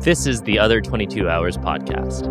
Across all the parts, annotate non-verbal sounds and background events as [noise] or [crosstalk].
This is the Other 22 Hours podcast.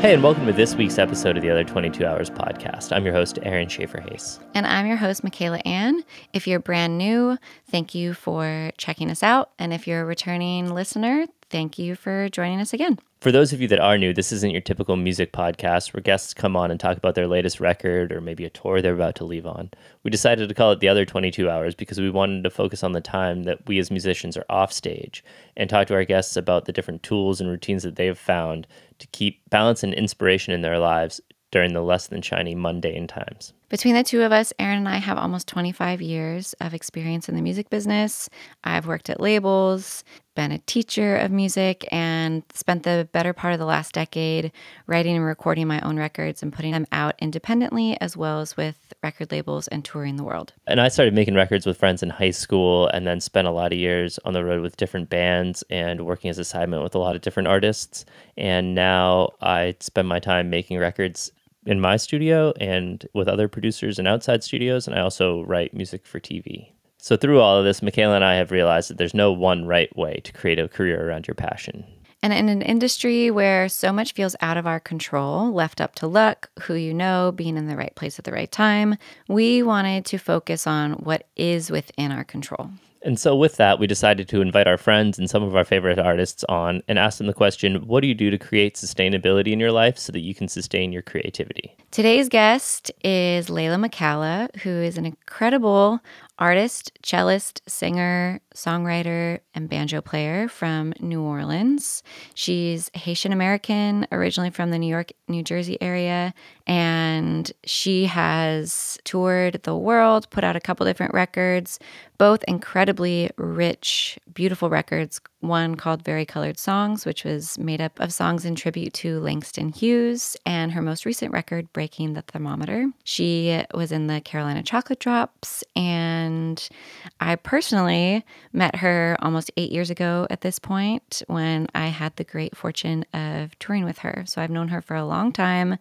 Hey, and welcome to this week's episode of the Other 22 Hours podcast. I'm your host, Aaron Shafer-Haiss. And I'm your host, Michaela Anne. If you're brand new, thank you for checking us out. And if you're a returning listener, thank you for joining us again. For those of you that are new, this isn't your typical music podcast where guests come on and talk about their latest record or maybe a tour they're about to leave on. We decided to call it the other 22 hours because we wanted to focus on the time that we as musicians are off stage and talk to our guests about the different tools and routines that they have found to keep balance and inspiration in their lives during the less than shiny mundane times. Between the two of us, Aaron and I have almost 25 years of experience in the music business. I've worked at labels, been a teacher of music, and spent the better part of the last decade writing and recording my own records and putting them out independently as well as with record labels and touring the world. And I started making records with friends in high school and then spent a lot of years on the road with different bands and working as a sideman with a lot of different artists. And now I spend my time making records in my studio and with other producers in outside studios, and I also write music for TV. So, through all of this, Michaela and I have realized that there's no one right way to create a career around your passion. And in an industry where so much feels out of our control, left up to luck, who you know, being in the right place at the right time, we wanted to focus on what is within our control. And so, with that, we decided to invite our friends and some of our favorite artists on and ask them the question what do you do to create sustainability in your life so that you can sustain your creativity? Today's guest is Leyla McCalla, who is an incredible artist, cellist, singer, songwriter, and banjo player from New Orleans. She's Haitian American, originally from the New York, New Jersey area, and she has toured the world, put out a couple different records, both incredibly rich, beautiful records. One called Vari-Colored Songs, which was made up of songs in tribute to Langston Hughes, and her most recent record, Breaking the Thermometer. She was in the Carolina Chocolate Drops, and I personally met her almost eight years ago at this point when I had the great fortune of touring with her. So I've known her for a long time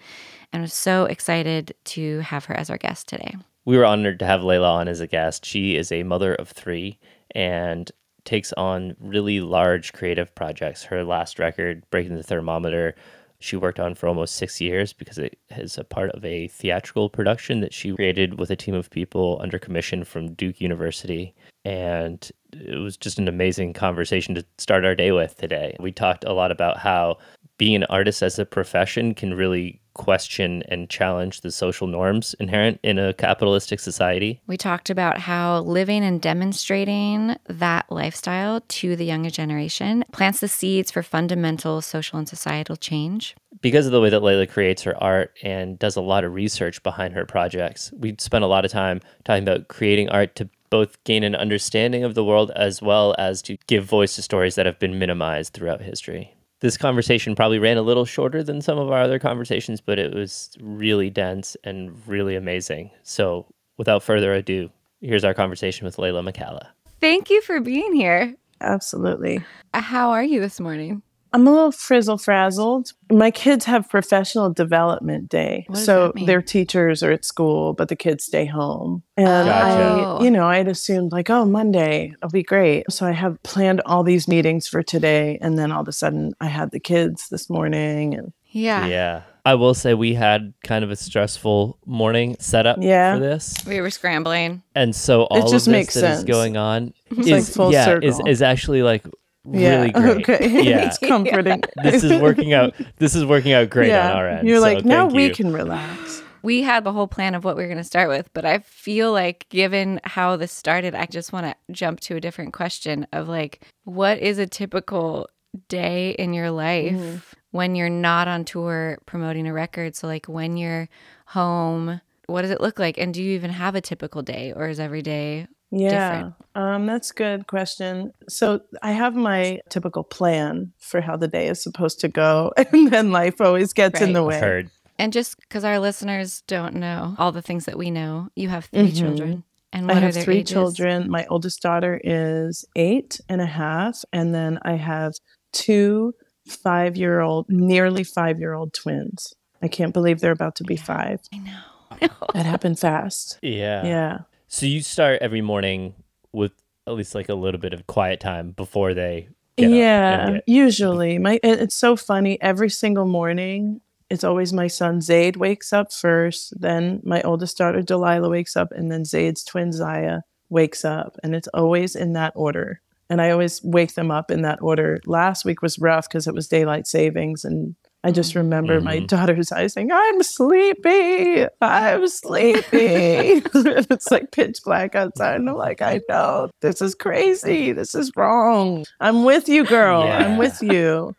and was so excited to have her as our guest today. We were honored to have Leyla on as a guest. She is a mother of three and takes on really large creative projects. Her last record, Breaking the Thermometer, she worked on for almost six years because it is a part of a theatrical production that she created with a team of people under commission from Duke University. And it was just an amazing conversation to start our day with today. We talked a lot about how being an artist as a profession can really question and challenge the social norms inherent in a capitalistic society. We talked about how living and demonstrating that lifestyle to the younger generation plants the seeds for fundamental social and societal change. Because of the way that Leyla creates her art and does a lot of research behind her projects, we spent a lot of time talking about creating art to both gain an understanding of the world as well as to give voice to stories that have been minimized throughout history this conversation probably ran a little shorter than some of our other conversations, but it was really dense and really amazing. So, without further ado, here's our conversation with Leyla McCalla. Thank you for being here. Absolutely. How are you this morning? I'm a little frizzle frazzled. My kids have professional development day. So their teachers are at school, but the kids stay home. And gotcha. I, oh. you know, I'd assumed like, oh, Monday, it'll be great. So I have planned all these meetings for today. And then all of a sudden I had the kids this morning and yeah. Yeah. I will say we had kind of a stressful morning setup yeah. for this. We were scrambling. And so all of this that sense. is going on it's is, like yeah, is, is actually like really yeah, great. Okay. [laughs] Yeah. it's [laughs] comforting. [laughs] this is working out this is working out great yeah. on our end. You're so like, now we can relax. We had the whole plan of what we are going to start with, but I feel like given how this started, I just want to jump to a different question of like what is a typical day in your life mm. when you're not on tour promoting a record? So like when you're home, what does it look like? And do you even have a typical day or is every day yeah, um, that's a good question. So I have my typical plan for how the day is supposed to go, [laughs] and then life always gets right. in the way. Heard. And just because our listeners don't know all the things that we know, you have 3 mm-hmm. children. And I have three ages? children. My oldest daughter is eight and a half, and then I have two five-year-old, nearly five-year-old twins. I can't believe they're about to be five. I know. That happened fast. Yeah. Yeah. So you start every morning with at least like a little bit of quiet time before they yeah usually my it's so funny every single morning it's always my son Zaid wakes up first, then my oldest daughter Delilah wakes up, and then Zaid's twin Zaya wakes up. And it's always in that order. And I always wake them up in that order. Last week was rough because it was daylight savings. And I just remember mm-hmm. my daughter's eyes saying, I'm sleepy. I'm sleepy. [laughs] it's like pitch black outside. And I'm like, I know this is crazy. This is wrong. I'm with you, girl. Yeah. I'm with you.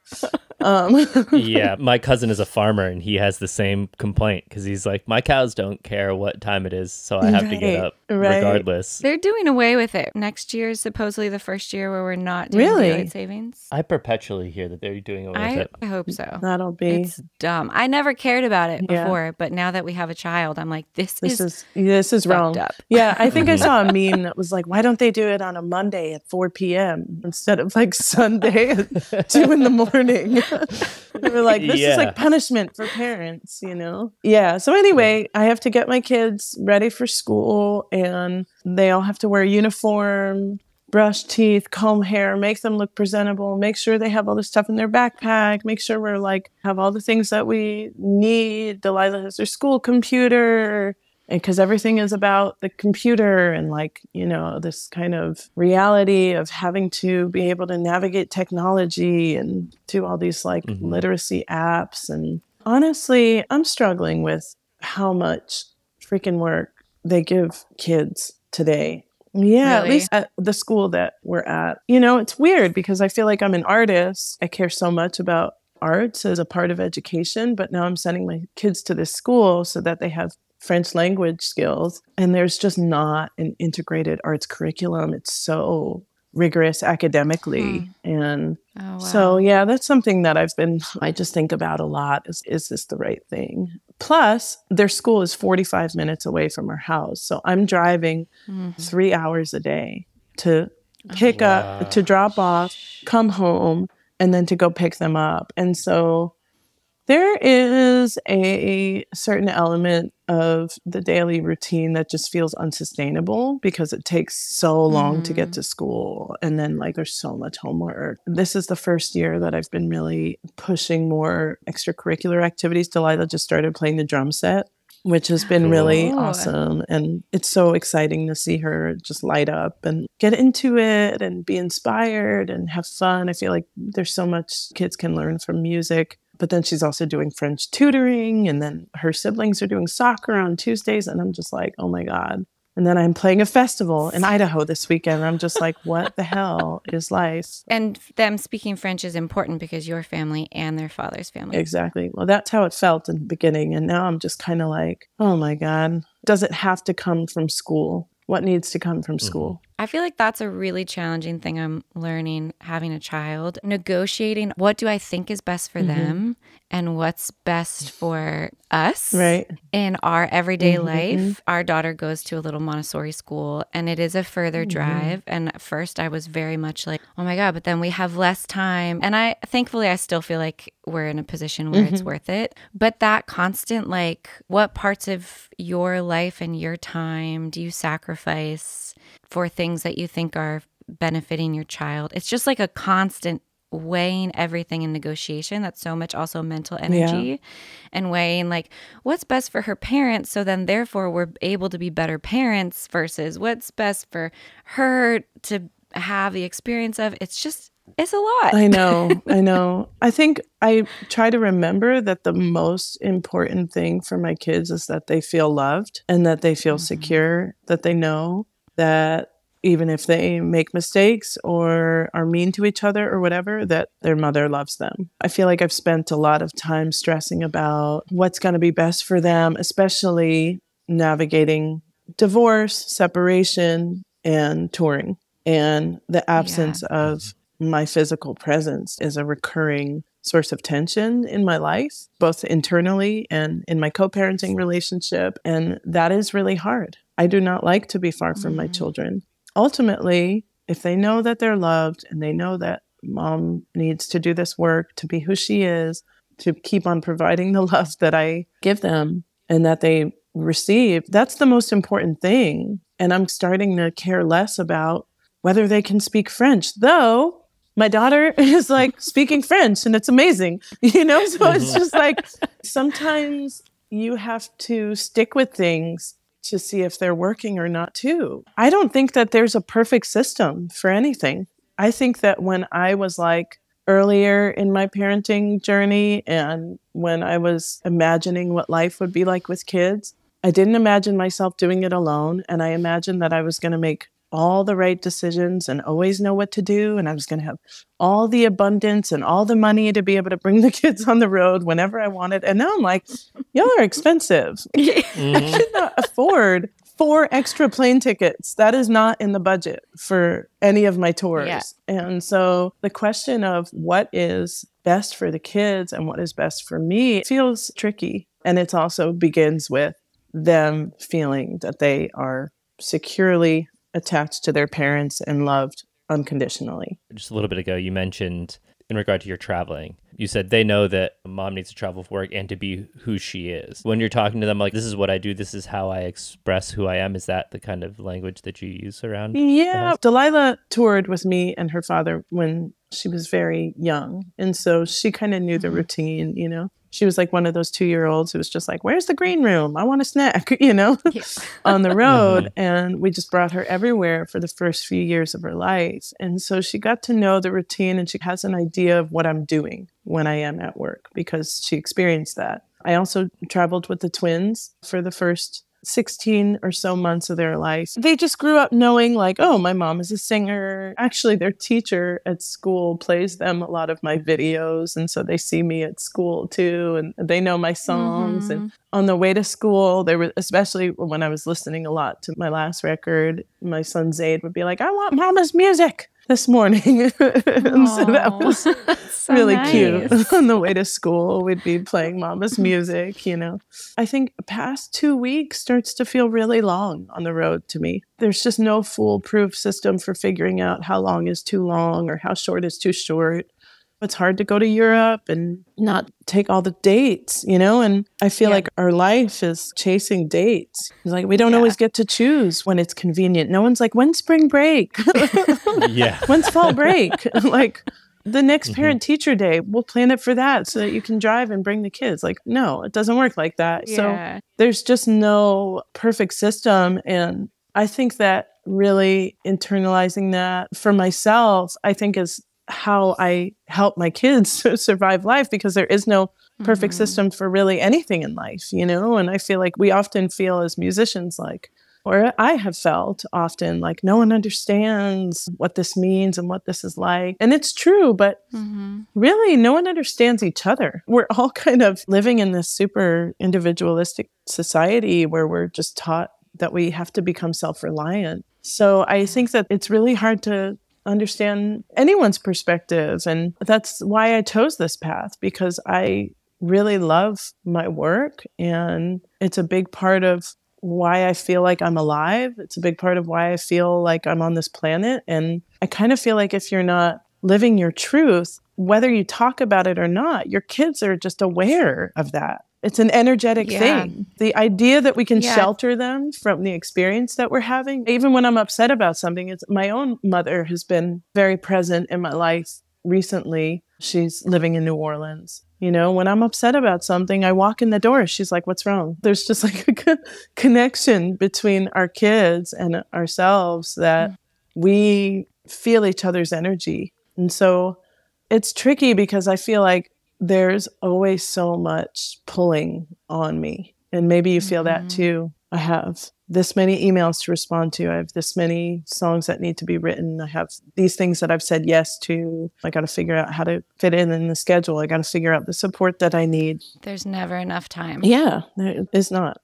Um. [laughs] yeah, my cousin is a farmer and he has the same complaint because he's like, my cows don't care what time it is, so I have right, to get up right. regardless. They're doing away with it. Next year is supposedly the first year where we're not doing really? daylight savings. I perpetually hear that they're doing away I, with it. I hope so. That'll be. It's dumb. I never cared about it before, but now that we have a child, I'm like, this, this is, is this is wrong. Up. Yeah, I think I saw a meme that was like, why don't they do it on a Monday at 4 p.m. instead of like [laughs] Sunday at two in the morning? [laughs] they were like, this yeah. is like punishment for parents, you know? Yeah. So anyway, I have to get my kids ready for school and they all have to wear a uniform, brush teeth, comb hair, make them look presentable, make sure they have all the stuff in their backpack, make sure we're like have all the things that we need. Delilah has her school computer because everything is about the computer and like you know this kind of reality of having to be able to navigate technology and do all these like mm-hmm. literacy apps and honestly i'm struggling with how much freaking work they give kids today yeah, really? at least at the school that we're at. You know, it's weird because I feel like I'm an artist. I care so much about arts as a part of education, but now I'm sending my kids to this school so that they have French language skills. And there's just not an integrated arts curriculum. It's so rigorous academically. Hmm. And oh, wow. so, yeah, that's something that I've been, I just think about a lot is, is this the right thing? Plus, their school is 45 minutes away from our house. So I'm driving mm-hmm. three hours a day to pick wow. up, to drop off, come home, and then to go pick them up. And so there is a certain element of the daily routine that just feels unsustainable because it takes so long mm to get mm. to school and then like there's so much homework. This is the first year that I've been really pushing more extracurricular activities. Delilah just started playing the drum set which has been really awesome. And it's so exciting to see her just light up and get into it and be inspired and have fun. I feel like there's so much kids can learn from music. But then she's also doing French tutoring, and then her siblings are doing soccer on Tuesdays. And I'm just like, oh my God, and then I'm playing a festival in Idaho this weekend. I'm just like, what the hell is life? And them speaking French is important because your family and their father's family. Exactly. Well, that's how it felt in the beginning. And now I'm just kind of like, oh my God, does it have to come from school? What needs to come from mm-hmm. school? Mm-hmm. I feel like that's a really challenging thing I'm learning having a child. Negotiating what do I think is best for mm-hmm. them and what's best for us right in our everyday mm-hmm. life our daughter goes to a little montessori school and it is a further mm-hmm. drive and at first i was very much like oh my god but then we have less time and i thankfully i still feel like we're in a position where mm-hmm. it's worth it but that constant like what parts of your life and your time do you sacrifice for things that you think are benefiting your child. It's just like a constant weighing everything in negotiation. That's so much also mental energy yeah. and weighing like what's best for her parents so then therefore we're able to be better parents versus what's best for her to have the experience of. It's just it's a lot. I know [laughs] i know. I think i try to remember that the most important thing for my kids is that they feel loved and that they feel mm-hmm. secure that they know that even if they make mistakes or are mean to each other or whatever, that their mother loves them. I feel like I've spent a lot of time stressing about what's going to be best for them, especially navigating divorce, separation, and touring. And the absence yeah. of my physical presence is a recurring source of tension in my life, both internally and in my co parenting relationship. And that is really hard. I do not like to be far from mm-hmm. my children ultimately, if they know that they're loved and they know that mom needs to do this work to be who she is, to keep on providing the [laughs] love that I give them and that they receive, that's the most important thing. And I'm starting to care less about whether they can speak French. Though my daughter [laughs] is like speaking French and it's amazing, [laughs] you know? So it's just mm-hmm. like sometimes you have to stick with things to see if they're working or not, too. I don't think that there's a perfect system for anything. I think that when I was like earlier in my parenting journey and when I was imagining what life would be like with kids, I didn't imagine myself doing it alone. And I imagined that I was going to make all the right decisions and always know what to do. And I was going to have all the abundance and all the money to be able to bring the [laughs] kids on the road whenever I wanted. And now I'm like, y'all are expensive. [laughs] mm-hmm. I could not afford four extra plane tickets. That is not in the budget for any of my tours. Yeah. And so the question of what is best for the kids and what is best for me feels tricky. And it also begins with them feeling that they are securely attached to their parents and loved unconditionally. Just a little bit ago, you mentioned in regard to your traveling, you said they know that mom needs to travel for work and to be who she is. When you're talking to them, like, this is what I do, this is how I express who I am, is that the kind of language that you use around? Yeah. Delilah toured with me and her father when she was very young. And so she kind of knew the mm-hmm. routine, you know? She was like one of those two year olds who was just like, Where's the green room? I want a snack, [laughs] you know, yeah. [laughs] on the [laughs] road. Mm-hmm. And we just brought her everywhere for the first few years of her life. And so she got to know the routine and she has an idea of what I'm doing when I am at work because she experienced that. I also traveled with the twins for the first 16 or so months of their life. They just grew up knowing, like, oh, my mom is a singer. Actually, their teacher at school plays them a lot of my videos. And so they see me at school too, and they know my songs. Mm-hmm. And on the way to school, they were, especially when I was listening a lot to my last record, my son Zaid would be like, I want mama's music this morning. and [laughs] so that was [laughs] so really nice. cute. [laughs] On the way to school, we'd be playing mama's music, you know. I think past two weeks starts to feel really long on the road to me. There's just no foolproof system for figuring out how long is too long or how short is too short it's hard to go to Europe and not take all the dates, you know? And I feel yeah. like our life is chasing dates. It's like we don't yeah. always get to choose when it's convenient. No one's like, when's spring break? [laughs] yeah. [laughs] When's fall break? [laughs] like the next mm-hmm. parent teacher day, we'll plan it for that so that you can drive and bring the kids. Like, no, it doesn't work like that. Yeah. So there's just no perfect system. And I think that really internalizing that for myself, I think is how I help my kids [laughs] survive life because there is no perfect mm-hmm. system for really anything in life, you know? And I feel like we often feel as musicians like, or I have felt often like no one understands what this means and what this is like. And it's true, but mm-hmm. really no one understands each other. We're all [laughs] kind of living in this super individualistic society where we're just taught that we have to become self reliant. So I think that it's really hard to understand anyone's perspective. And that's why I chose this path because I really love my work and it's a big part of why I feel like I'm alive. It's a big part of why I feel like I'm on this planet. And I kind of feel like if you're not living your truth, whether you talk about it or not, your kids are just aware of that. It's an energetic yeah. thing. The idea that we can yeah. shelter them from the experience that we're having, even when I'm upset about something, it's my own mother has been very present in my life recently. She's living in New Orleans. You know, when I'm upset about something, I walk in the door. She's like, What's wrong? There's just like a connection between our kids and ourselves that mm. we feel each other's energy. And so it's tricky because I feel like there's always so much pulling on me. And maybe you feel mm-hmm. that too. I have this many emails to respond to. I have this many songs that need to be written. I have these things that I've said yes to. I got to figure out how to fit in in the schedule. I got to figure out the support that I need. There's never enough time. Yeah, there is not.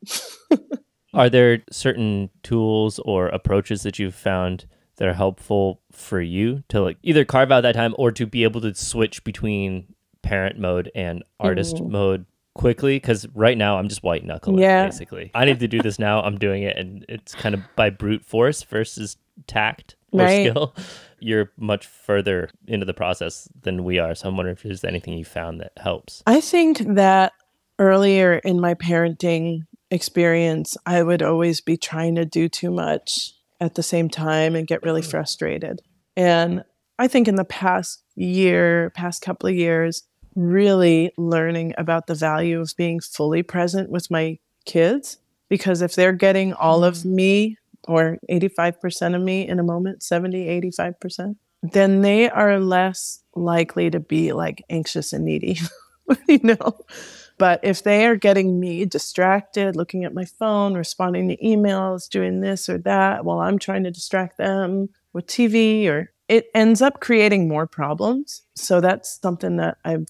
[laughs] are there certain tools or approaches that you've found that are helpful for you to like either carve out that time or to be able to switch between parent mode and artist mm. mode quickly because right now I'm just white knuckling yeah. basically. I need to do this now. I'm doing it and it's kind of by brute force versus tact or right. skill. [laughs] You're much further into the process than we are. So I'm wondering if there's anything you found that helps. I think that earlier in my parenting experience, I would always be trying to do too much at the same time and get really mm. frustrated. And I think in the past year, past couple of years, really learning about the value of being fully present with my kids. Because if they're getting all of mm. me or 85% of me in a moment, 70, 85%, then they are less likely to be like anxious and needy, [laughs] you know? But if they are getting me distracted, looking at my phone, responding to emails, doing this or that while I'm trying to distract them with TV or it ends up creating more problems. So that's something that I've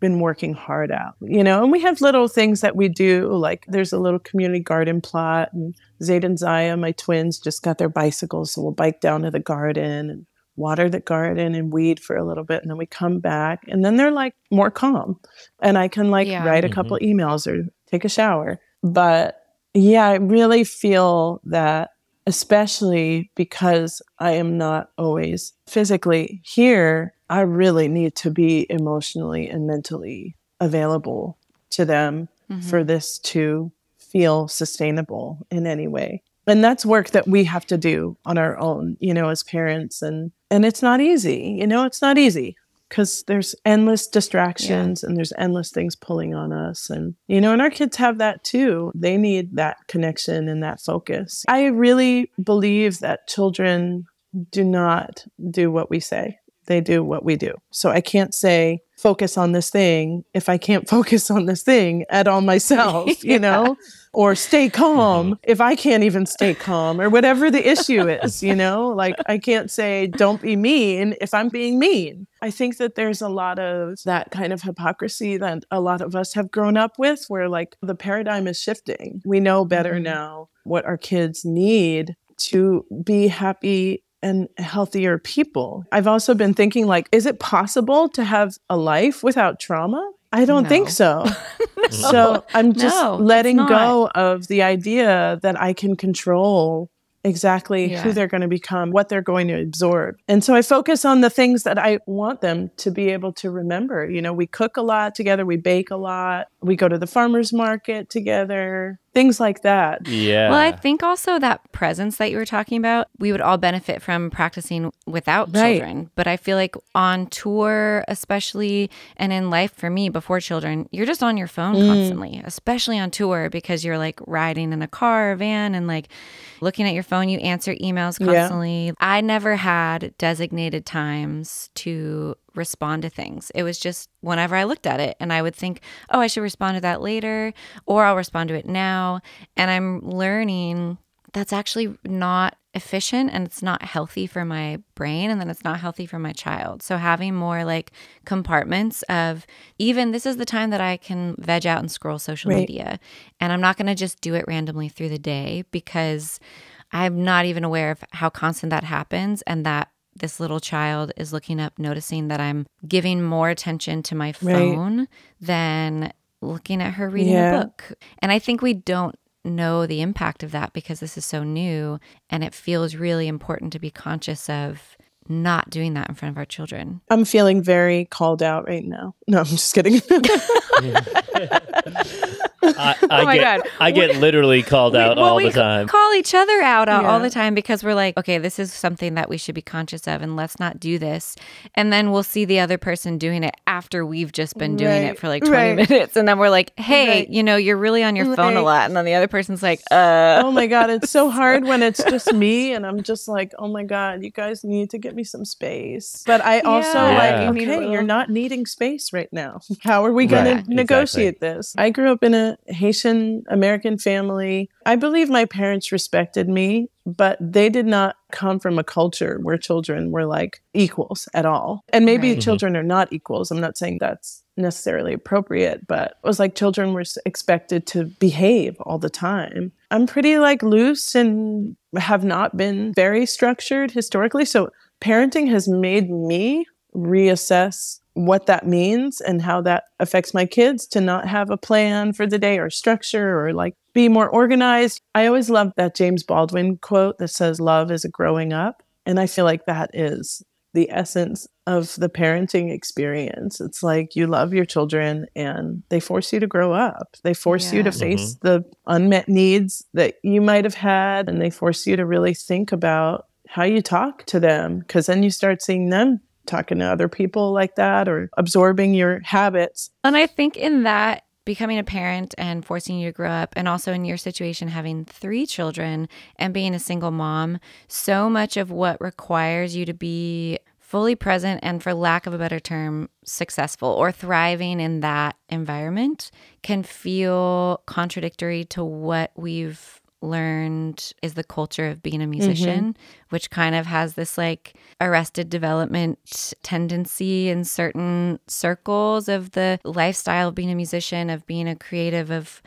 been working hard at, you know. And we have little things that we do, like there's a little community garden plot, and Zayd and Zaya, my twins, just got their bicycles, so we'll bike down to the garden and water the garden and weed for a little bit, and then we come back, and then they're like more calm, and I can like yeah. write a couple mm-hmm. emails or take a shower. But yeah, I really feel that especially because I am not always physically here, I really need to be emotionally and mentally available to them mm-hmm. for this to feel sustainable in any way. And that's work that we have to do on our own, you know, as parents and and it's not easy. You know, it's not easy because there's endless distractions yeah. and there's endless things pulling on us and you know and our kids have that too they need that connection and that focus i really believe that children do not do what we say they do what we do so i can't say focus on this thing if i can't [laughs] focus on this thing at all myself yeah. [laughs] you know or stay calm mm-hmm. if I can't even stay calm or whatever the issue [laughs] is, you know? Like I can't say don't be mean if I'm being mean. I think that there's a lot of that kind of hypocrisy that a lot of us have grown up with where like the paradigm is shifting. We know better mm-hmm. now what our kids need to be happy and healthier people. I've also been thinking like is it possible to have a life without trauma? I don't no. think so. [laughs] no, so I'm just no, letting go of the idea that I can control exactly yeah. who they're going to become, what they're going to absorb. And so I focus on the things that I want them to be able to remember. You know, we cook a lot together, we bake a lot, we go to the farmers market together, things like that. Yeah. Well, I think also that presence that you were talking about, we would all benefit from practicing without right. children. But I feel like on tour, especially, and in life for me before children, you're just on your phone mm. constantly, especially on tour because you're like riding in a car or van and like looking at your phone, you answer emails constantly. Yeah. I never had designated times to respond to things. It was just whenever I looked at it and I would think, oh, I should respond to that later or I'll respond to it now. And I'm learning that's actually not efficient and it's not healthy for my brain and then it's not healthy for my child. So having more like compartments of even this is the time that I can veg out and scroll social right. media and I'm not going to just do it randomly through the day because I'm not even aware of how constant that happens and that this little child is looking up, noticing that I'm giving more attention to my phone right. than looking at her reading yeah. a book. And I think we don't know the impact of that because this is so new and it feels really important to be conscious of not doing that in front of our children. I'm feeling very called out right now. No, I'm just kidding. I, [laughs] [laughs] [laughs] I oh my get, god! I get literally called we, out well, all the time. Call each other out yeah. all the time because we're like, okay, this is something that we should be conscious of, and let's not do this. And then we'll see the other person doing it after we've just been doing right. it for like 20 right. minutes, and then we're like, hey, right. you know, you're really on your phone a lot, and then the other person's like, uh. Oh my god, it's so hard when it's just me, and I'm just like, oh my god, you guys need to get me some space. But I also yeah. like, okay, you're not needing space right now. [laughs] How are we going to negotiate exactly. this? I grew up in a Haitian American family. I believe my parents respected me, but they did not come from a culture where children were like equals at all. And maybe right. children are not equals. I'm not saying that's necessarily appropriate, but it was like children were expected to behave all the time. I'm pretty like loose and have not been very structured historically. So parenting has made me reassess what that means and how that affects my kids to not have a plan for the day or structure or like be more organized. I always love that James Baldwin quote that says, Love is a growing up. And I feel like that is the essence of the parenting experience. It's like you love your children and they force you to grow up. They force yeah. you to face mm-hmm. the unmet needs that you might have had and they force you to really think about how you talk to them because then you start seeing them talking to other people like that or absorbing your habits. And I think in that becoming a parent and forcing you to grow up, and also in your situation, having three children and being a single mom, so much of what requires you to be fully present and, for lack of a better term, successful or thriving in that environment can feel contradictory to what we've learned is the culture of being a musician, mm-hmm. which kind of has this like arrested development tendency in certain circles of the lifestyle of being a musician, of being a creative, of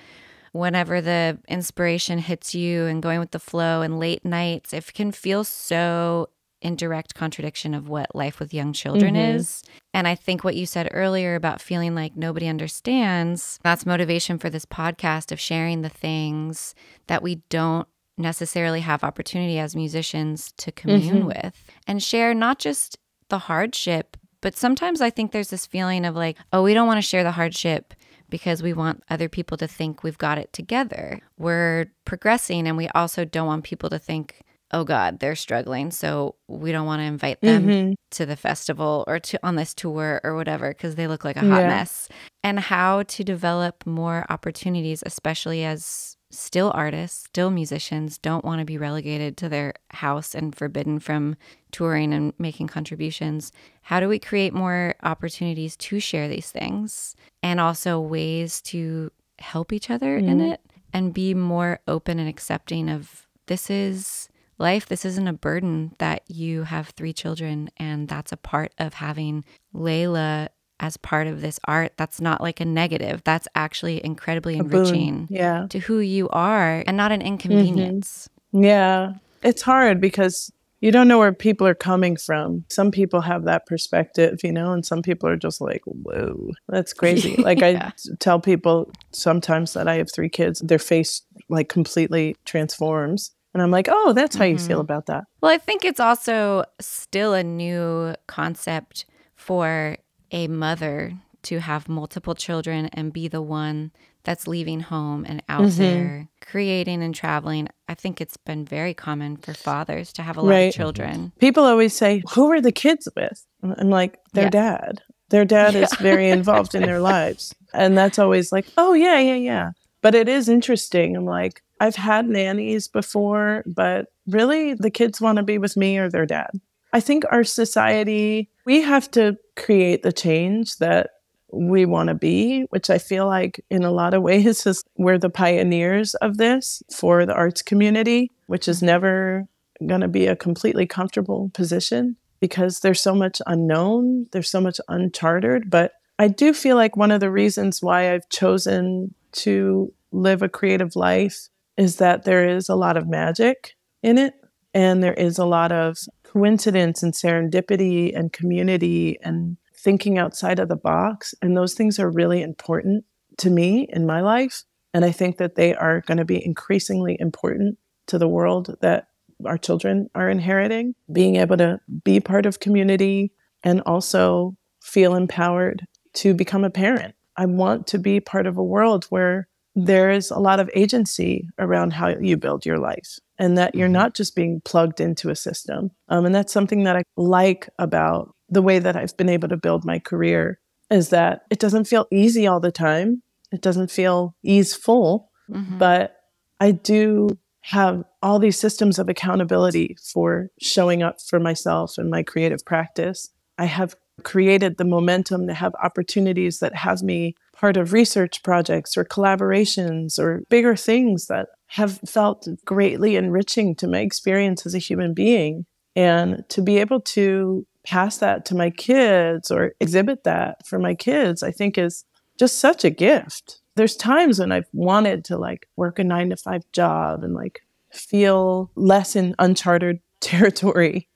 whenever the inspiration hits you and going with the flow and late nights. It can feel so in direct contradiction of what life with young children mm-hmm. is. And I think what you said earlier about feeling like nobody understands, that's motivation for this podcast of sharing the things that we don't necessarily have opportunity as musicians to commune mm-hmm. with and share not just the hardship, but sometimes I think there's this feeling of like, oh, we don't want to share the hardship because we want other people to think we've got it together. We're progressing and we also don't want people to think oh god they're struggling so we don't want to invite them mm-hmm. to the festival or to on this tour or whatever because they look like a hot yeah. mess and how to develop more opportunities especially as still artists still musicians don't want to be relegated to their house and forbidden from touring and making contributions how do we create more opportunities to share these things and also ways to help each other mm-hmm. in it and be more open and accepting of this is life. This isn't a burden that you have three children, and that's a part of having Leyla as part of this art. That's not like a negative. That's actually incredibly enriching yeah. to who you are and not an inconvenience. Mm-hmm. Yeah. It's hard because you don't know where people are coming from. Some people have that perspective, you know, and some people are just like, whoa, that's crazy. [laughs] Like yeah. I tell people sometimes that I have three kids, their face like completely transforms and I'm like, oh, that's how mm-hmm. you feel mm-hmm. about that. Well, I think it's also still a new concept for a mother to have multiple children and be the one that's leaving home and out mm-hmm. there creating and traveling. I think it's been very common for fathers to have a lot right. of children. People always say, Who are the kids with? I'm like, Their yeah. dad. Their dad yeah. is [laughs] very involved in their lives. And that's always like, Oh, yeah, yeah, yeah. But it is interesting. I'm like, I've had nannies before, but really the kids want to be with me or their dad. I think our society, we have to create the change that we want to be, which I feel like in a lot of [laughs] ways is we're the pioneers of this for the arts community, which is never going to be a completely comfortable position because there's so much unknown, there's so much uncharted. But I do feel like one of the reasons why I've chosen to live a creative life is that there is a lot of magic in it and there is a lot of coincidence and serendipity and community and thinking outside of the box and those things are really important to me in my life and i think that they are going to be increasingly important to the world that our children are inheriting. Being able to be part of community and also feel empowered to become a parent. I want to be part of a world where there is a lot of agency around how you build your life and that you're mm-hmm. not just being plugged into a system. Um, and that's something that I like about the way that I've been able to build my career is that it doesn't feel easy all the time. It doesn't feel easeful, mm-hmm. but I do have all these systems of accountability for showing up for myself and my creative practice. I have created the momentum to have opportunities that have me part of research projects or collaborations or bigger things that have felt greatly enriching to my experience as a human being. And to be able to pass that to my kids or exhibit that for my kids, I think is just such a gift. There's times when I've wanted to like work a nine to five job and like feel less in uncharted [laughs] territory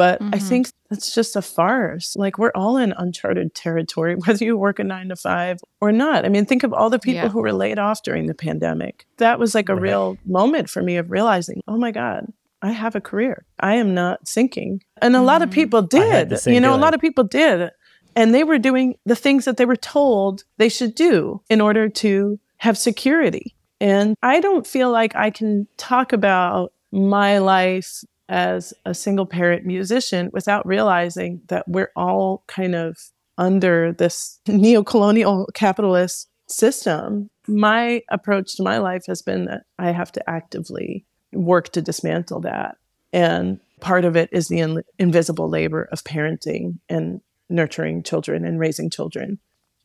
but mm-hmm. I think that's just a farce. Like we're all in uncharted territory, [laughs] whether you work a nine to five or not. I mean, think of all the people yeah. who were laid off during the pandemic. That was like a right. real moment for me of realizing, oh my God, I have a career. I am not sinking. And a mm-hmm. lot of mm. people did. You know, feeling. a lot of people did. And they were doing the things that they were told they should do in order to have security. And I don't feel like I can talk about my life as a single parent musician without realizing that we're all kind of under this [laughs] neo-colonial capitalist system. My approach to my life has been that I have to actively work to dismantle that. And part of it is the in- invisible labor of parenting and nurturing children and raising children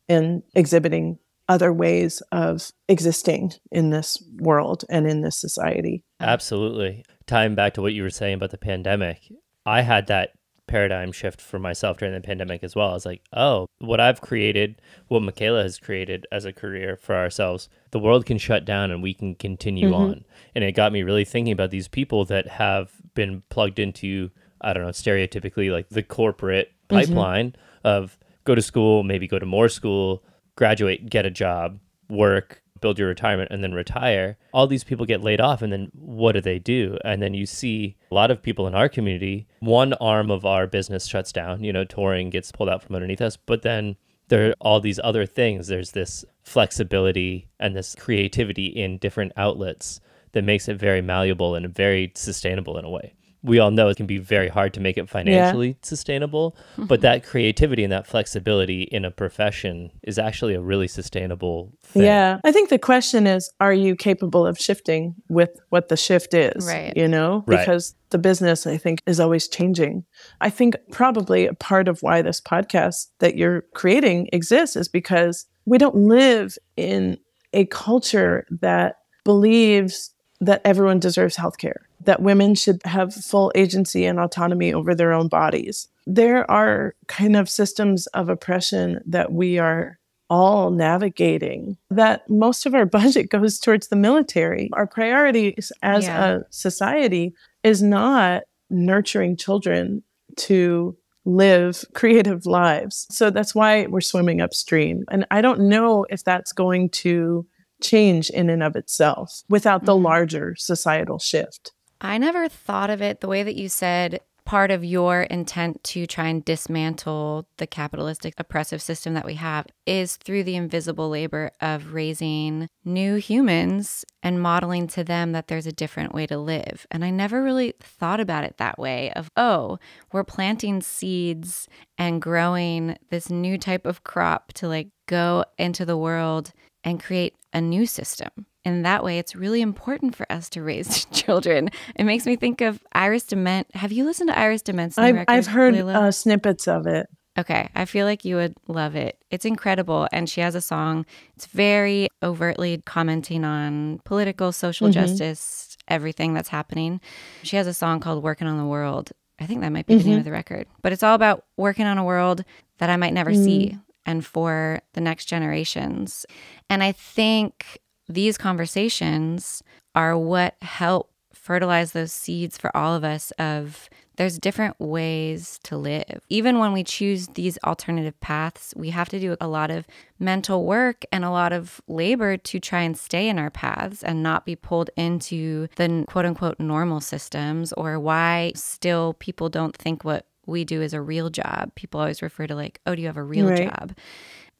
and exhibiting other ways of existing in this world and in this society. Absolutely. Tying back to what you were saying about the pandemic, I had that paradigm shift for myself during the pandemic as well. I was like, oh, what I've created, what Michaela has created as a career for ourselves, the world can shut down and we can continue mm-hmm. on. And it got me really thinking about these people that have been plugged into, I don't know, stereotypically like the corporate mm-hmm. pipeline mm-hmm. of go to school, maybe go to more school, graduate, get a job, work, build your retirement, and then retire. All these people get laid off, and then what do they do? And then you see a lot of people in our community, one arm of our business shuts down, you know, touring gets pulled out from underneath us, but then there are all these other things. There's this flexibility and this creativity in different outlets that makes it very malleable and very sustainable in a way we all know it can be very hard to make it financially yeah. sustainable, but [laughs] that creativity and that flexibility in a profession is actually a really sustainable thing. Yeah. I think the question is are you capable of shifting with what the shift is? Right. You know, right. because the business I think is always changing. I think probably a part of why this podcast that you're creating exists is because we don't live in a culture that believes that everyone deserves health care that women should have full agency and autonomy over their own bodies. There are kind of systems of oppression that we are all navigating that most of our [laughs] budget goes towards the military. Our priorities as yeah. a society is not nurturing children to live creative lives. So that's why we're swimming upstream. And I don't know if that's going to change in and of itself without the mm-hmm. larger societal shift. I never thought of it the way that you said part of your intent to try and dismantle the capitalistic oppressive system that we have is through the invisible labor of raising new humans and modeling to them that there's a different way to live. And I never really thought about it that way of, oh, we're planting seeds and growing this new type of crop to like go into the world and create a new system. In that way, it's really important for us to raise [laughs] children. It makes me think of Iris DeMent. Have you listened to Iris DeMent's I've, record, I've heard uh, snippets of it. Okay, I feel like you would love it. It's incredible. And she has a song, it's very overtly commenting on political, social mm-hmm. justice, everything that's happening. She has a song called Working on the World. I think that might be mm-hmm. the name mm-hmm. of the record, but it's all about working on a world that I might never mm-hmm. see and for the next generations. And I think these conversations are what help fertilize those seeds for all of us of there's different ways to live. Even when we choose these alternative paths, we have to do a lot of mental work and a lot of labor to try and stay in our paths and not be pulled into the quote unquote normal systems or why still people don't think what we do is a real job. People always refer to like, oh, do you have a real right. job?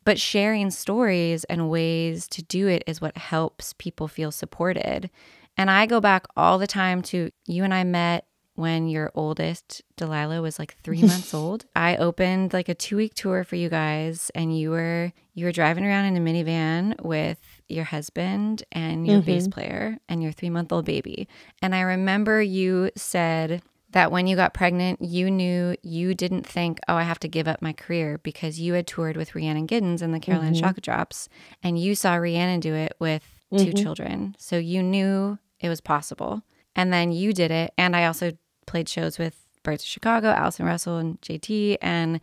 But sharing stories and ways to do it is what helps people feel supported. And I go back all the time to you and I met when your oldest Delilah was like 3 [laughs] months old. I opened like a 2-week tour for you guys and you were you were driving around in a minivan with your husband and your mm-hmm. bass player and your 3-month-old baby. And I remember you said that when you got pregnant, you knew you didn't think, oh, I have to give up my career because you had toured with Rhiannon Giddens and the Carolina mm-hmm. Chocolate Drops, and you saw Rhiannon do it with mm-hmm. two children. So you knew it was possible. And then you did it. And I also played shows with Birds of Chicago, Allison Russell, and JT, and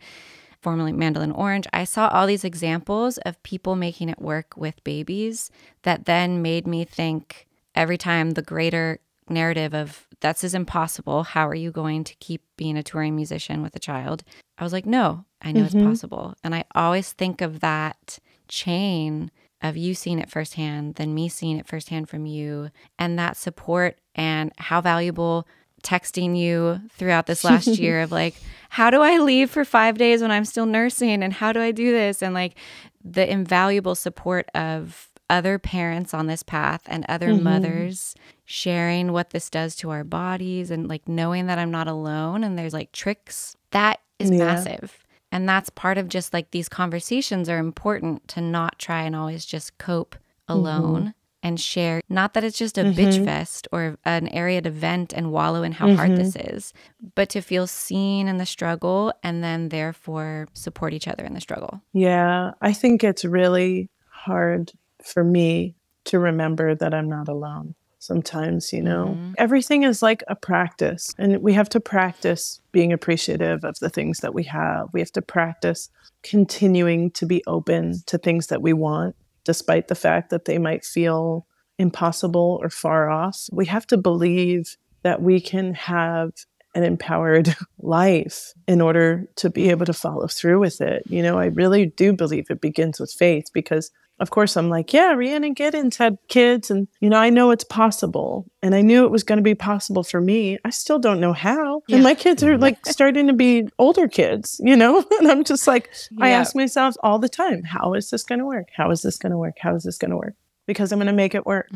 formerly Mandolin Orange. I saw all these examples of people making it work with babies that then made me think every time the greater narrative of that's is impossible. How are you going to keep being a touring musician with a child? I was like, no, I know mm-hmm. it's possible. And I always think of that chain of you seeing it firsthand, then me seeing it firsthand from you, and that support and how valuable texting you throughout this last [laughs] year of like, how do I leave for five days when I'm still nursing? And how do I do this? And like the invaluable support of other parents on this path and other mm-hmm. mothers sharing what this does to our bodies and like knowing that I'm not alone and there's like tricks that is yeah. massive. And that's part of just like these conversations are important to not try and always just cope alone mm-hmm. and share. Not that it's just a mm-hmm. bitch fest or an area to vent and wallow in how hard this mm-hmm. is, but to feel seen in the struggle and then therefore support each other in the struggle. Yeah, I think it's really hard for me to remember that I'm not alone sometimes, you know. Mm-hmm. Everything is like a practice, and we have to practice being appreciative of the things that we have. We have to practice continuing to be open to things that we want, despite the fact that they might feel impossible or far off. We have to believe that we can have an empowered [laughs] life in order to be able to follow through with it. You know, I really do believe it begins with faith because of course, I'm like, yeah, Rhiannon Giddens had kids, and you know, I know it's possible, and I knew it was going to be possible for me. I still don't know how, yeah. and my kids are like [laughs] starting to be older kids, you know, [laughs] and I'm just like, yeah. I ask myself all the time, how is this going to work? How is this going to work? How is this going to work? Because I'm going to make it work.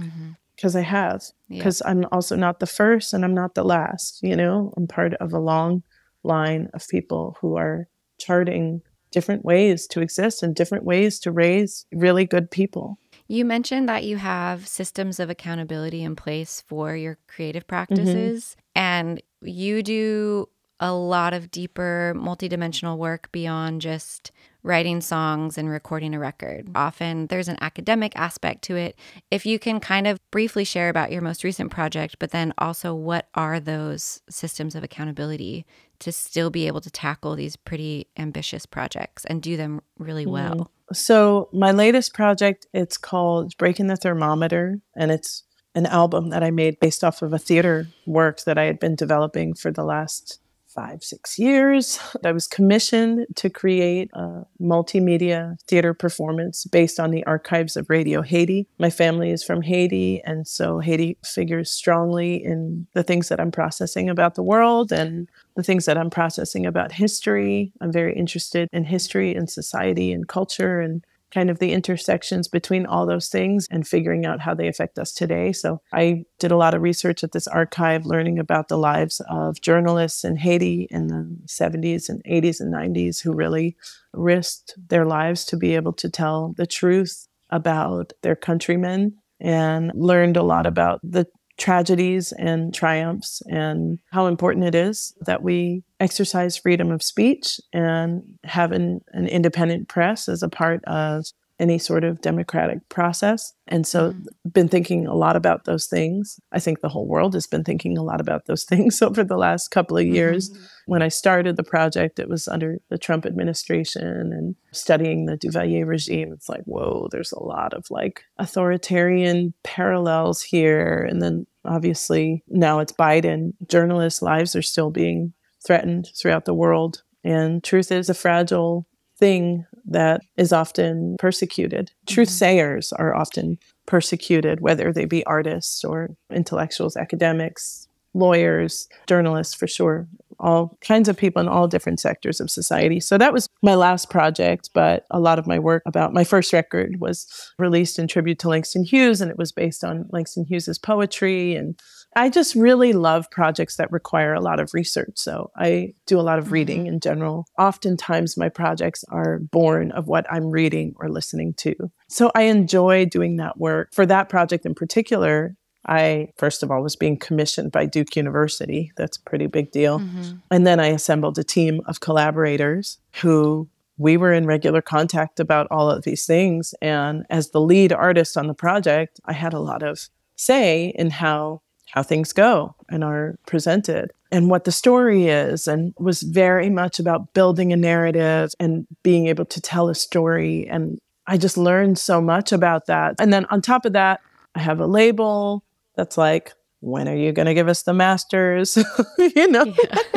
Because mm-hmm. I have. Because yeah. I'm also not the first, and I'm not the last. You know, I'm part of a long line of people who are charting different ways to exist and different ways to raise really good people. You mentioned that you have systems of accountability in place for your creative mm-hmm. practices, mm-hmm. and you do a lot of deeper multidimensional work beyond just writing songs and recording a record. Often there's an academic aspect to it. If you can kind of briefly share about your most recent project, but then also what are those systems of accountability to still be able to tackle these pretty ambitious projects and do them really mm. well? So, my latest project, it's called Breaking the Thermometer, and it's an album that I made based off of a theater work that I had been developing for the last five, six years. [laughs] I was commissioned to create a multimedia theater performance based on the archives of Radio Haiti. My family is from Haiti, and so Haiti figures strongly in the things that I'm processing about the world and the things that I'm processing about history. I'm very interested in history and society and culture and kind of the intersections between all those things and figuring out how they affect us today. So I did a lot of research at this archive, learning about the lives of journalists in Haiti in the 70s and 80s and 90s who really risked their lives to be able to tell the truth about their countrymen and learned a lot about the tragedies and triumphs and how important it is that we exercise freedom of speech and have an, an independent press as a part of any sort of democratic process. And so, mm. been thinking a lot about those things. I think the whole world has been thinking a lot about those [laughs] things over the last couple of years. Mm-hmm. When I started the project, it was under the Trump administration and studying the Duvalier regime. It's like, whoa, there's a lot of like authoritarian parallels here. And then obviously now it's Biden. Journalists' lives are still being threatened throughout the world. And truth is a fragile thing that is often persecuted. Mm-hmm. Truth sayers are often persecuted, whether they be artists or intellectuals, academics, lawyers, journalists, for sure, all kinds of people in all different sectors of society. So that was my last project, but a lot of my work about my first record was released in tribute to Langston Hughes, and it was based on Langston Hughes's poetry and I just really love projects that require a lot of research. So I do a lot of reading mm-hmm. in general. Oftentimes, my projects are born of what I'm reading or listening to. So I enjoy doing that work. For that project in particular, I, first of all, was being commissioned by Duke University. That's a pretty big deal. Mm-hmm. And then I assembled a team of collaborators who we were in regular contact about all of these things. And as the lead artist on the project, I had a lot of say in how how things go and are presented and what the story is and was very much about building a narrative and being able to tell a story and I just learned so much about that. And then on top of that, I have a label that's like when are you going to give us the masters? [laughs] you know. [laughs]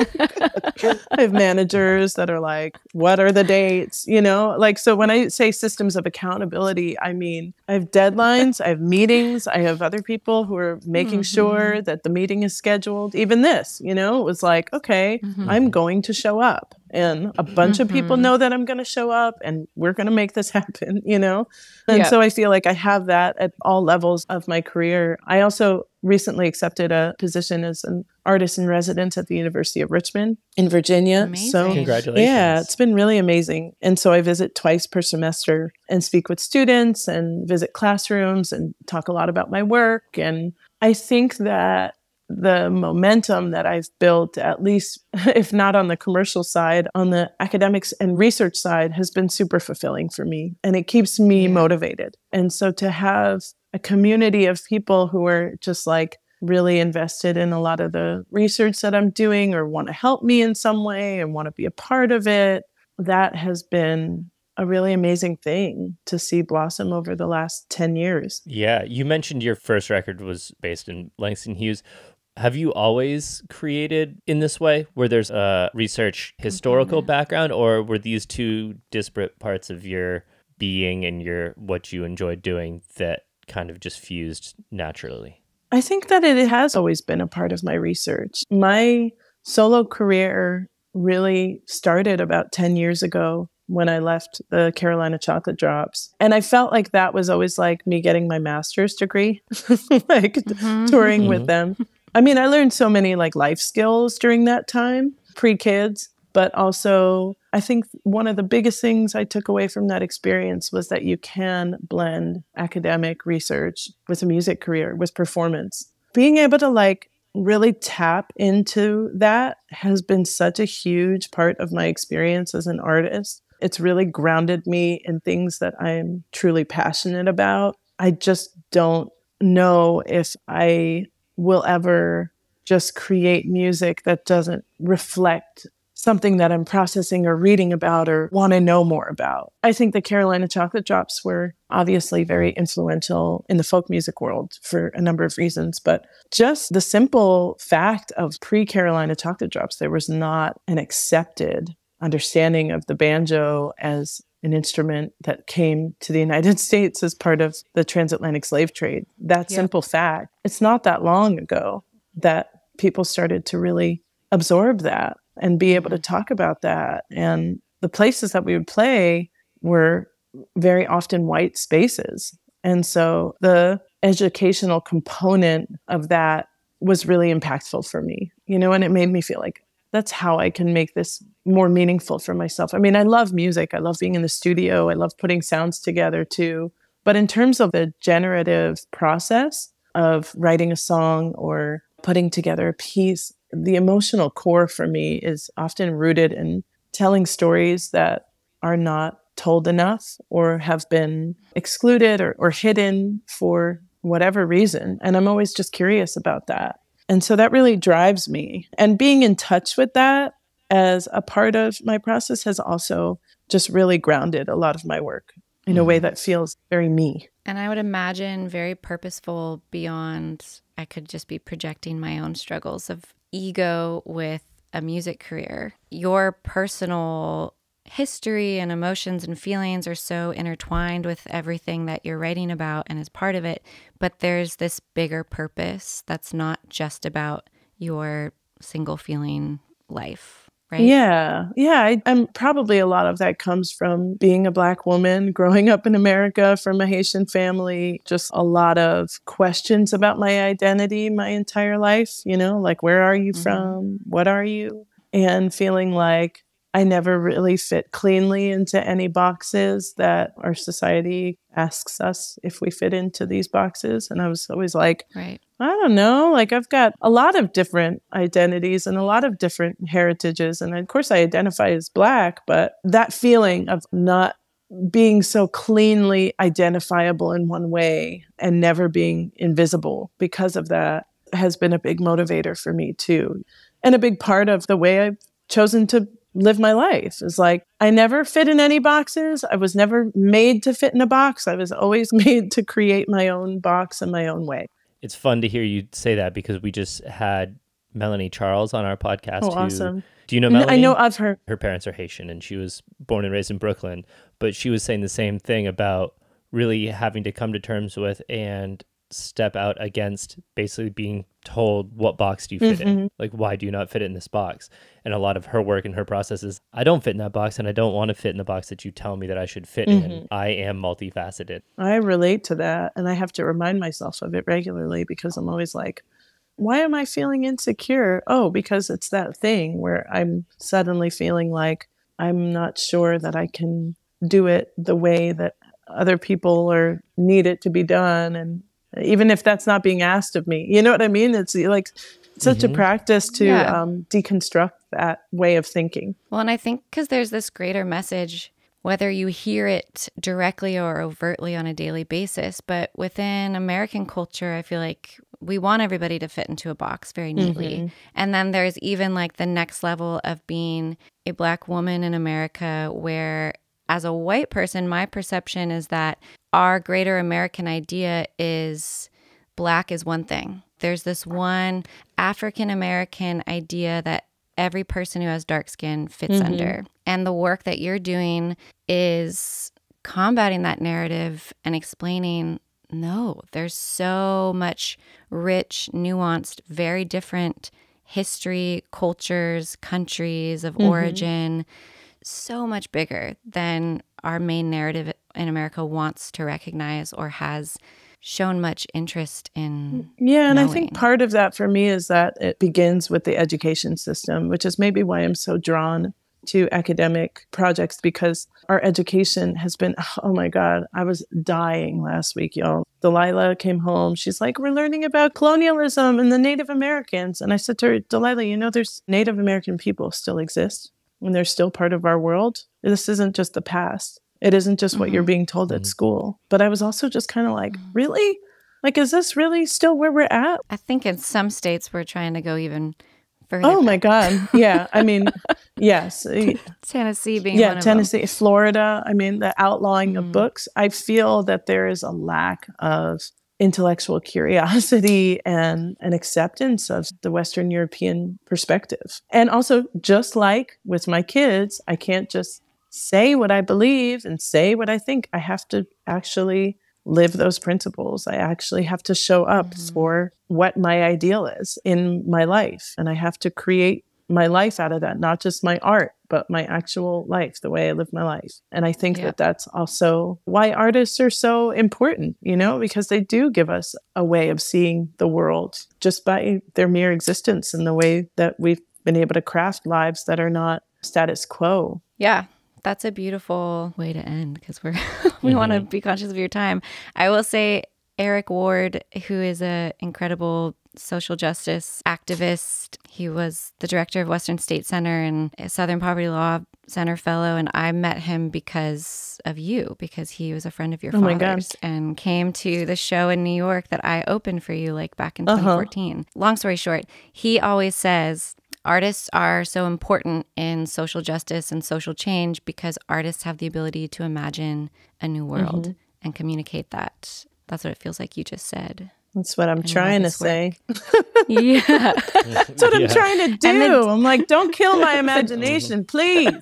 I have managers that are like, what are the dates? You know, like, so when I say systems of accountability, I mean, I have deadlines, I have meetings, I have other people who are making mm-hmm. sure that the meeting is scheduled. Even this, you know, it was like, okay, mm-hmm. I'm going to show up and a bunch mm-hmm. of people mm-hmm. know that I'm going to show up and we're going to make this [laughs] happen, you know? And yep. so I feel like I have that at all levels of my career. I also recently accepted a position as an artist in residence at the University of Richmond in Virginia. Amazing. So congratulations. Yeah, it's been really amazing. And so I visit twice per semester and speak with students and visit classrooms and talk a lot about my work and I think that the momentum that I've built, at least [laughs] if not on the commercial side, on the academics and research side, has been super fulfilling for me. And it keeps me motivated. And so to have a community of people who are just like really invested in a lot of the research that I'm doing or want to help me in some way and want to be a part of it, that has been a really amazing thing to see blossom over the last 10 years. Yeah, you mentioned your first record was based in Langston Hughes. Have you always created in this way, where there's a research historical background, or were these two disparate parts of your being and your what you enjoyed doing that kind of just fused naturally? I think that it has always been a part of my research. My solo career really started about 10 years ago when I left the Carolina Chocolate Drops. And I felt like that was always like me getting my master's degree, [laughs] like mm-hmm. touring mm-hmm. with them. I mean, I learned so many like life skills during that time, pre kids, but also I think one of the biggest things I took away from that experience was that you can blend academic research with a music career, with performance. Being able to like really tap into that has been such a huge part of my experience as an artist. It's really grounded me in things that I'm truly passionate about. I just don't know if I will ever just create music that doesn't reflect something that I'm processing or reading about or want to know more about. I think the Carolina Chocolate Drops were obviously very influential in the folk music world for a number of reasons, but just the simple fact of pre Carolina Chocolate Drops, there was not an accepted understanding of the banjo as an instrument that came to the United [laughs] States as part of the transatlantic slave trade. That yep. simple fact. It's not that long ago that people started to really absorb that and be able to mm-hmm. talk about that. And the places that we would play were very often white spaces. And so the educational component of that was really impactful for me, you know, and it made me feel like that's how I can make this more meaningful for myself. I mean, I love music. I love being in the studio. I love putting sounds together too. But in terms of the generative process of writing a song or putting together a piece, the emotional core for me is often rooted in telling stories that are not told enough or have been excluded or, or hidden for whatever reason. And I'm always just curious about that. And so that really drives me. And being in touch with that as a part of my process has also just really grounded a lot of my work in a way mm-hmm. that feels very me. And I would imagine very purposeful beyond, I could just be projecting my own struggles of ego with a music career. Your personal history and emotions and feelings are so intertwined with everything that you're writing about and is part of it. But there's this bigger purpose that's not just about your single feeling life. Right? Yeah. Yeah. I, am probably a lot of that comes from being a Black woman, growing up in America from a Haitian family, just a lot of questions about my identity my entire life. You know, like, where are you mm-hmm. from? What are you? And feeling like I never really fit cleanly into any boxes that our society asks us if we fit into these boxes. And I was always like, right. I don't know. Like, I've got a lot of different identities and a lot of different heritages. And of course, I identify as Black, but that feeling of not being so cleanly identifiable in one way and never being invisible because of that has been a big motivator for me, too. And a big part of the way I've chosen to live my life. Is like I never fit in any boxes. I was never made to fit in a box. I was always [laughs] made to create my own box in my own way. it's fun to hear you say that because we just had Melanie Charles on our podcast. Oh, who, awesome. Do you know Melanie? I know of her. Her parents are Haitian and she was born and raised in Brooklyn, but she was saying the same thing about really having to come to terms with and step out against basically being told what box do you fit mm-hmm. in like why do you not fit in this box? And a lot of her work and her process is i don't fit in that box and i don't want to fit in the box that you tell me that i should fit mm-hmm. in i am multifaceted. I relate to that and i have to remind myself of it regularly because i'm always like why am i feeling insecure? Oh because it's that thing where i'm suddenly feeling like i'm not sure that i can do it the way that other people or need it to be done and even if that's not being asked of me. You know what I mean? It's like such mm-hmm. a practice to yeah. um, deconstruct that way of thinking. Well, and I think because there's this greater message, whether you hear it directly or overtly on a daily basis, but within American culture, I feel like we want everybody to fit into a box very neatly. Mm-hmm. And then there's even like the next level of being a black woman in America where as a white person, my perception is that our greater American idea is black is one thing. There's this one African American idea that every person who has dark skin fits mm-hmm. under. And the work that you're doing is combating that narrative and explaining no, there's so much rich, nuanced, very different history, cultures, countries of mm-hmm. origin so much bigger than our main narrative in America wants to recognize or has shown much interest in. Yeah, and knowing. I think part of that for me is that it begins with the education system, which is maybe why I'm so drawn to academic projects because our education has been [laughs] oh my god i was dying last week y'all delilah came home she's like we're learning about colonialism and the native americans and i said to her delilah you know there's native american people still exist and they're still part of our world. This isn't just the past. It isn't just what mm-hmm. you're being told mm-hmm. at school. But I was also just kind of like, mm-hmm. really? Like, is this really still where we're at? I think in some states we're trying to go even further. Oh my God. Yeah. I mean, [laughs] yes. Tennessee being yeah, Tennessee, Florida. I mean, the outlawing mm-hmm. of books. I feel that there is a lack of intellectual curiosity [laughs] and an acceptance of the Western European perspective. And also, just like with my kids, I can't just say what I believe and say what I think. I have to actually live those principles. I actually have to show up mm-hmm. for what my ideal is in my life. And I have to create my life out of that, not just my art, but my actual life, the way I live my life. And I think yeah. that that's also why artists are so important, you know, because they do give us a way of seeing the world just by their mere existence and the way that we've been able to craft lives that are not status quo. Yeah. That's a beautiful way to end because we're [laughs] we mm-hmm. want to be conscious of your time. I will say Eric Ward, who is an incredible social justice activist. He was the director of Western State Center and Southern Poverty Law Center fellow. And I met him because of you, because he was a friend of your oh father's and came to the show in New York that I opened for you like back in uh-huh. 2014. Long story short, he always says, Artists are so important in social justice and social change because artists have the ability to imagine a new world mm-hmm. and communicate that. That's what it feels like you just said. That's what I'm trying to say. [laughs] yeah. [laughs] That's what I'm trying to do. Then, I'm like, don't kill my [laughs] imagination, please.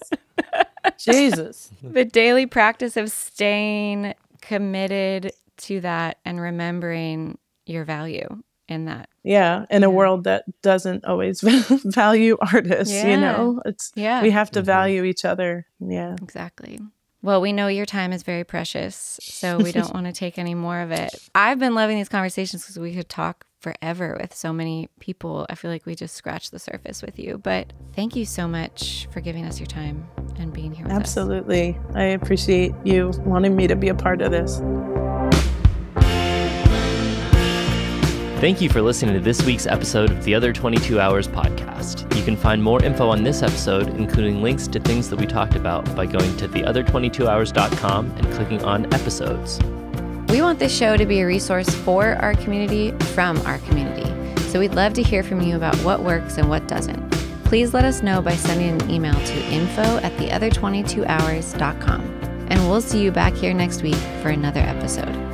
Jesus. The daily practice of staying committed to that and remembering your value in that. Yeah, in a world that doesn't always value artists, yeah. you know. It's yeah. we have to mm-hmm. value each other. Yeah. Exactly. Well, we know your time is very precious, so we don't [laughs] want to take any more of it. I've been loving these conversations because we could talk forever with so many people. I feel like we just scratched the surface with you. But thank you so much for giving us your time and being here Absolutely. Us. I appreciate you wanting me to be a part of this. Thank you for listening to this week's episode of the Other 22 Hours podcast. You can find more info on this episode, including links to things that we talked about, by going to theother22hours.com and clicking on episodes. We want this show to be a resource for our community from our community. So we'd love to hear from you about what works and what doesn't. Please let us know by sending an email to info at theother22hours.com. And we'll see you back here next week for another episode.